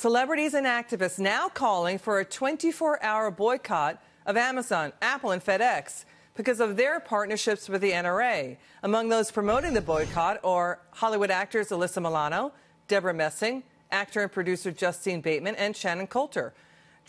Celebrities and activists now calling for a 24 hour boycott of Amazon, Apple, and FedEx because of their partnerships with the NRA. Among those promoting the boycott are Hollywood actors Alyssa Milano, Debra Messing, actor and producer Justine Bateman, and Shannon Coulter.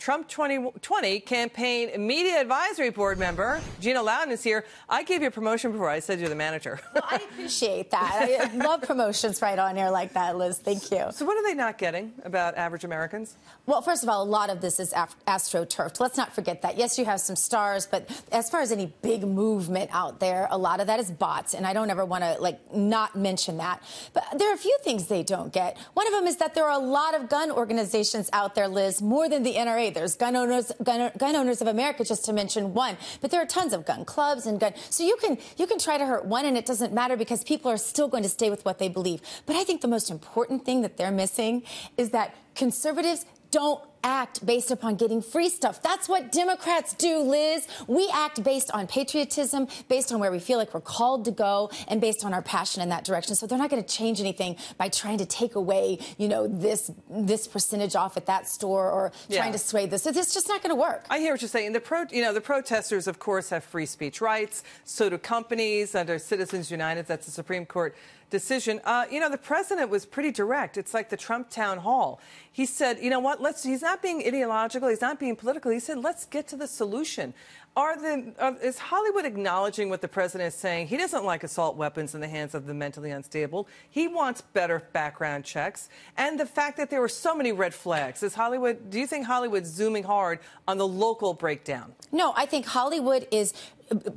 Trump 2020 campaign media advisory board member Gina Loudon is here. I gave you a promotion before I said you're the manager. well, I appreciate that. I love promotions right on air like that, Liz. Thank you. So, what are they not getting about average Americans? Well, first of all, a lot of this is astroturfed. Let's not forget that. Yes, you have some stars, but as far as any big movement out there, a lot of that is bots, and I don't ever want to like not mention that. But there are a few things they don't get. One of them is that there are a lot of gun organizations out there, Liz, more than the NRA. There's Gun Owners, gun, gun Owners of America, just to mention one. But there are tons of gun clubs and gun. So you can you can try to hurt one, and it doesn't matter because people are still going to stay with what they believe. But I think the most important thing that they're missing is that conservatives don't act based upon getting free stuff. That's what Democrats do, Liz. We act based on patriotism, based on where we feel like we're called to go, and based on our passion in that direction. So they're not going to change anything by trying to take away, you know, this this percentage off at that store or yeah. trying to sway this. It's just not going to work. I hear what you're saying. The pro, you know, the protesters, of course, have free speech rights. So do companies under Citizens United. That's a Supreme Court decision. Uh, you know, the president was pretty direct. It's like the Trump town hall. He said, you know what? Let's. He's not being ideological. He's not being political. He said, let's get to the solution. Are the are, is Hollywood acknowledging what the president is saying? He doesn't like assault weapons in the hands of the mentally unstable. He wants better background checks, and the fact that there were so many red flags. Is Hollywood? Do you think Hollywood's zooming hard on the local breakdown? No, I think Hollywood is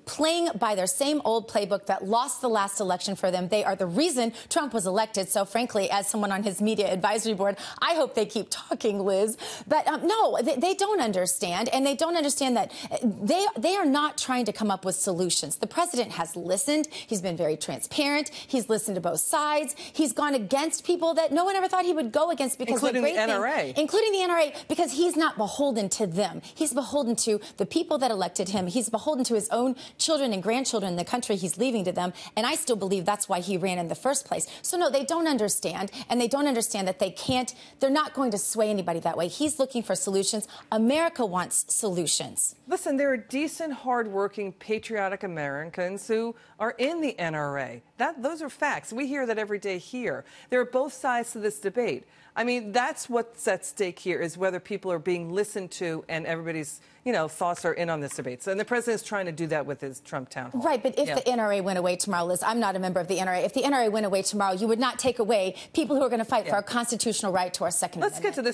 playing by their same old playbook that lost the last election for them. They are the reason Trump was elected. So, frankly, as someone on his media advisory board, I hope they keep talking, Liz. But um, no, they, they, don't understand, and they don't understand that they they are not trying to come up with solutions. The president has listened. He's been very transparent. He's listened to both sides. He's gone against people that no one ever thought he would go against because including the, NRA, thing, including the NRA, because he's not beholden to them. He's beholden to the people that elected him. He's beholden to his own children and grandchildren in the country he's leaving to them. And I still believe that's why he ran in the first place. So, no, they don't understand. And they don't understand that they can't, they're not going to sway anybody that way. He's looking for solutions. America wants solutions. Listen, there are decent, hardworking, patriotic Americans who are in the NRA. That, those are facts. We hear that every day here. There are both sides to this debate. I mean, that's what's at stake here is whether people are being listened to and everybody's, you know, thoughts are in on this debate. So, and the president's trying to do that with his Trump town hall. Right, but if yeah. the NRA went away tomorrow, Liz, I'm not a member of the NRA. If the NRA went away tomorrow, you would not take away people who are going to fight yeah. for our constitutional right to our Second Let's Amendment. get to this.